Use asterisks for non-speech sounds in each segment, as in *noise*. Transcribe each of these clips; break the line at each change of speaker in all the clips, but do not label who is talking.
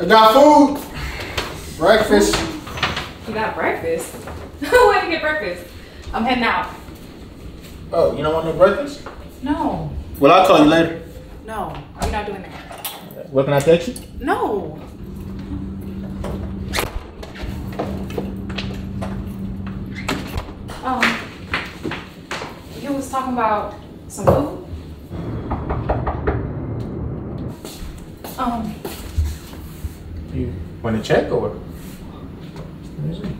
I got food. Breakfast.
You got breakfast? *laughs* Why did you get breakfast? I'm heading out.
Oh, you don't want no breakfast?
No,
Well, I'll call you later.
no, you're not doing that.
What can I text you?
No. Um, you was talking about some food. Um,
You want to check or? Let me.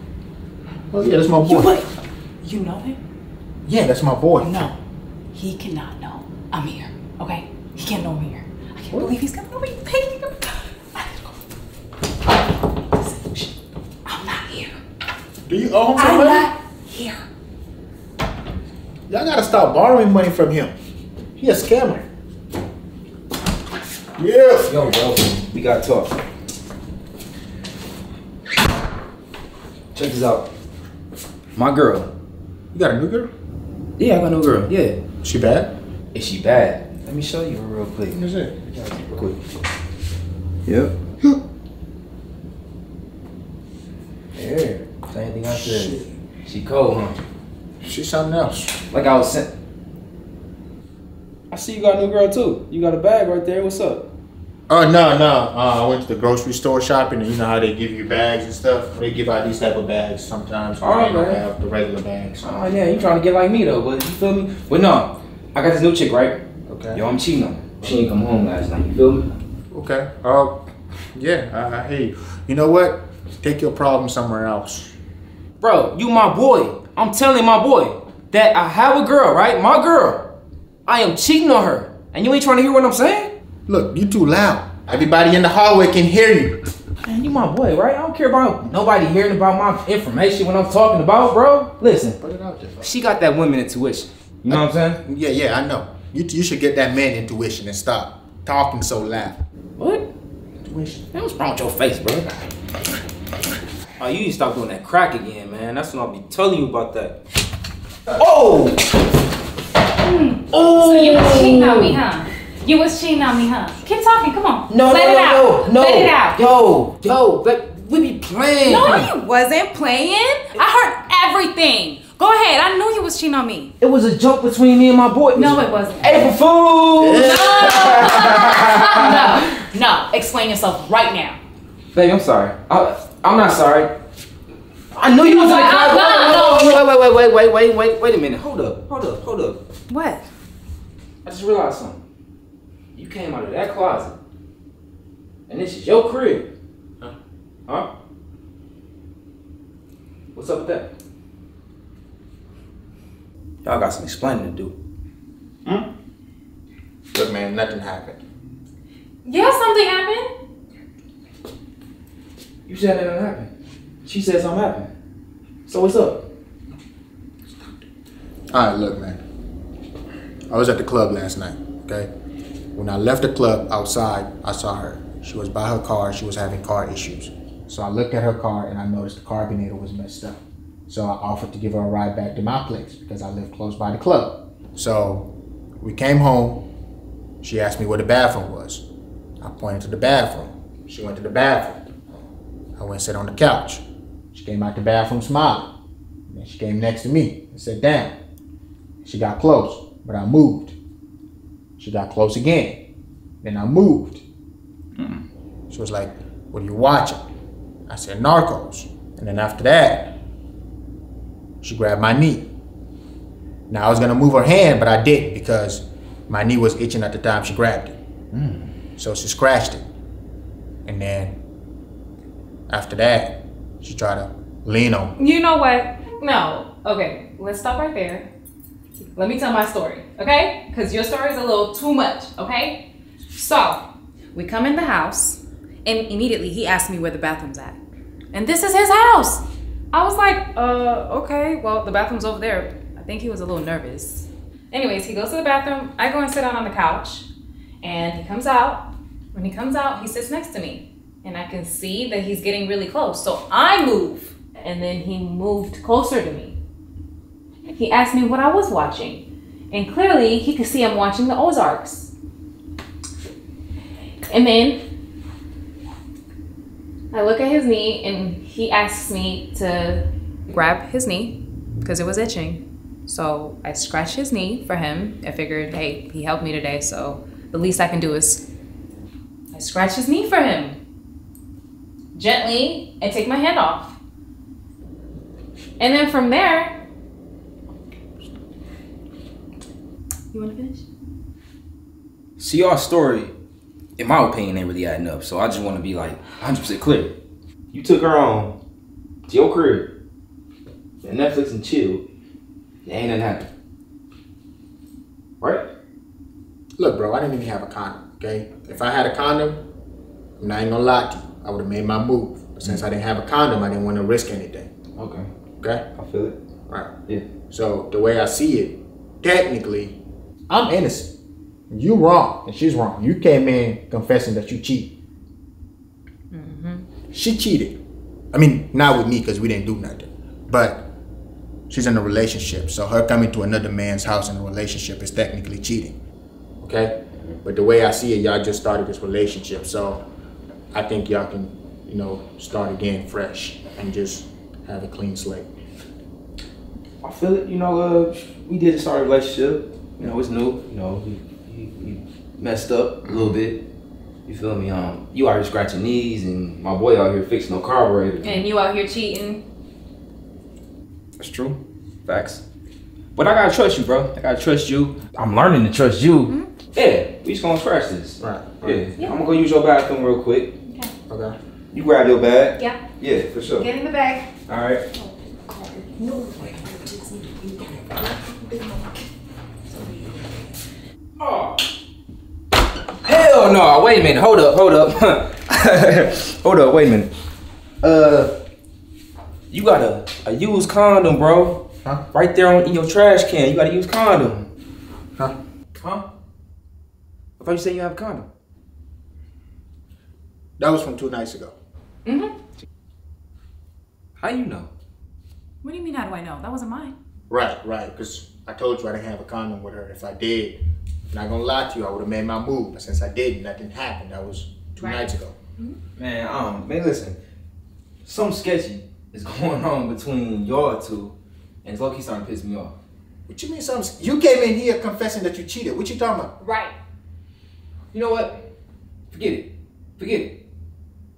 Oh yeah, that's my boy.
what? You know him?
Yeah, that's my boy.
No, he cannot know I'm here. Okay, he can't know I'm here. I can't believe he's coming over here. Paying him. I need to go. Listen, shh. I'm not here.
Do you owe him some
I'm
money?
not here.
Y'all gotta stop borrowing money from him. He a scammer. Yeah.
Yo, bro, we gotta talk. Check this out. My girl.
You got a new girl?
Yeah, I got no girl. Yeah.
She bad?
Is she bad? Let me show you her real quick.
What is it?
Real quick. Yep. There. Same thing I said. She cold, huh?
She's something else.
Like I was saying. I see you got a new girl too. You got a bag right there. What's up?
Oh no, no. Uh, I went to the grocery store shopping, and you know how they give you bags and stuff. They give out these type of bags sometimes.
All right,
they don't
man.
have the regular bags.
Oh yeah, you trying to get like me though, but you feel me? But no, I got this new chick, right?
Okay.
Yo, I'm cheating on her. She didn't come home last night. You feel me?
Okay. Uh, yeah. I, I hear you. You know what? Take your problem somewhere else.
Bro, you my boy. I'm telling my boy that I have a girl, right? My girl. I am cheating on her. And you ain't trying to hear what I'm saying?
Look, you too loud. Everybody in the hallway can hear you.
Man, you my boy, right? I don't care about nobody hearing about my information when I'm talking about, bro. Listen,
Put it out there.
she got that women intuition. You know what I'm saying?
Yeah, yeah, I know. You, you should get that man intuition and stop talking so loud.
What?
Intuition.
Man, what's wrong with your face, bro? Oh, you need to stop doing that crack again, man. That's what I'll be telling you about that. Oh! Oh!
So you was cheating on me, huh? You was cheating on me, huh? Keep talking. Come on.
No,
Let
no,
it
no,
out.
no, no.
Let it out.
Yo, yo, like, we be playing.
No, you wasn't playing. I heard everything. Go ahead. I knew you was cheating on me.
It was a joke between me and my boy.
No, it wasn't.
April Fool!
no, *laughs* no. No. Explain yourself right now.
Baby, I'm sorry. I, I'm not sorry. I knew you was in the
No,
car.
Uh, no, uh,
Wait, wait, wait, wait, wait, wait, wait, wait a minute. Hold up, hold up, hold up.
What?
I just realized something. You came out of that closet, and this is your crib.
Huh?
Huh? What's up with that? Y'all got some explaining to do.
Hmm? Look, man, nothing happened.
Yeah, something happened.
You said that didn't happen. She said something happened. So what's up?
All right, look, man. I was at the club last night, okay? When I left the club outside, I saw her. She was by her car. She was having car issues. So I looked at her car and I noticed the carbonator was messed up. So I offered to give her a ride back to my place because I live close by the club. So we came home. She asked me where the bathroom was. I pointed to the bathroom. She went to the bathroom. I went and sat on the couch. She came out the bathroom smiling. Then she came next to me and sat down. She got close, but I moved. She got close again. Then I moved. Hmm. She was like, What are you watching? I said, Narcos. And then after that, she grabbed my knee. Now I was gonna move her hand, but I didn't because my knee was itching at the time she grabbed it. Hmm. So she scratched it. And then after that, she tried to lean on.
You know what? No. Okay, let's stop right there. Let me tell my story, okay? Because your story is a little too much, okay? So, we come in the house, and immediately he asked me where the bathroom's at. And this is his house. I was like, uh, okay, well, the bathroom's over there. I think he was a little nervous. Anyways, he goes to the bathroom. I go and sit down on the couch, and he comes out. When he comes out, he sits next to me, and I can see that he's getting really close. So I move, and then he moved closer to me. He asked me what I was watching, and clearly he could see I'm watching the Ozarks. And then I look at his knee and he asks me to grab his knee because it was itching. So I scratched his knee for him. I figured, hey, he helped me today, so the least I can do is I scratch his knee for him gently and take my hand off. And then from there, you want to finish?
See, your story, in my opinion, ain't really adding up. So I just want to be like 100% clear. You took her on to your crib, and Netflix and chill. There ain't nothing happened. Right?
Look, bro, I didn't even have a condom. Okay, if I had a condom, I'm not even gonna lie to you, I would have made my move. But since I didn't have a condom, I didn't want to risk anything.
Okay.
Okay,
I feel it.
right.
Yeah.
So the way I see it, technically, I'm innocent. You wrong, and she's wrong. You came in confessing that you cheat. She cheated. I mean, not with me because we didn't do nothing, but she's in a relationship. So her coming to another man's house in a relationship is technically cheating. Okay, but the way I see it, y'all just started this relationship, so I think y'all can, you know, start again fresh and just have a clean slate.
I feel it. You know, uh, we did start a relationship. You know, it's new. You know, we, we, we messed up a little bit. You feel me? Um, you out here scratching knees, and my boy out here fixing no carburetor.
And you out here cheating.
That's true. Facts. But I gotta trust you, bro. I gotta trust you. I'm learning to trust you. Yeah, we just gonna scratch this.
Right.
Yeah. I'm gonna go use your bathroom real quick.
Okay. Okay.
You grab your bag.
Yeah.
Yeah, for sure.
Get in the bag.
All right. Oh. Hell no! Wait a minute. Hold up. Hold up. *laughs* hold up. Wait a minute. Uh, you got a, a used condom, bro.
Huh?
Right there on, in your trash can. You got a used condom.
Huh?
Huh? I thought you said you have a condom.
That was from two nights ago.
Mm-hmm.
How you know?
What do you mean, how do I know? That wasn't mine.
Right, right. Because I told you I didn't have a condom with her. If I did, not gonna lie to you, I would have made my move. But since I didn't, nothing happened. That was two
Right.
nights ago.
Man, um, man, listen. Something sketchy is *laughs* going on between y'all two, and it's low-key starting to piss me off.
What you mean something? You came in here confessing that you cheated. What you talking about?
Right.
You know what? Forget it. Forget it.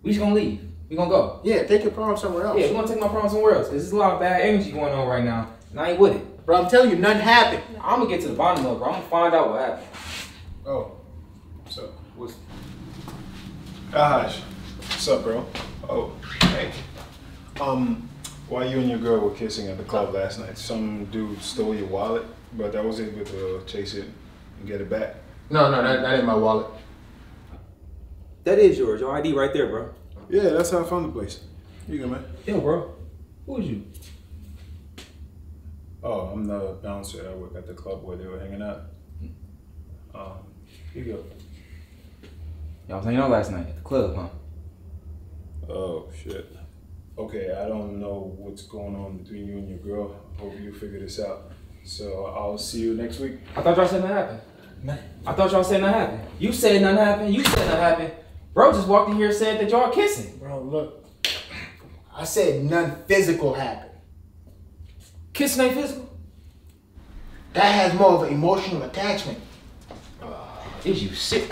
We just gonna leave. We gonna go.
Yeah, take your problem somewhere else.
Yeah, we gonna take my problem somewhere else. Cause there's a lot of bad energy going on right now, and I ain't with it.
Bro, I'm telling you, nothing happened.
I'm gonna get to the bottom of it, bro. I'm gonna find out what happened.
Oh, so what's Ahash? What's up, bro? Oh, hey. Um, while you and your girl were kissing at the club last night, some dude stole your wallet, but I was able to chase it and get it back.
No, no, that, that ain't my wallet.
That is yours. Your ID right there, bro.
Yeah, that's how I found the place. You go, man?
Yo, bro. Who is you?
Oh, I'm the bouncer. I work at the club where they were hanging out. Um, you go.
Y'all was hanging out last night at the club, huh?
Oh shit. Okay, I don't know what's going on between you and your girl. Hope you figure this out. So I'll see you next week.
I thought y'all said nothing happened.
Man.
I thought y'all said nothing happened. You said nothing happened. You said nothing happened. Bro just walked in here and said that y'all kissing.
Bro, look. I said nothing physical happened.
Kissing ain't physical.
That has more of an emotional attachment.
Oh, is you sick?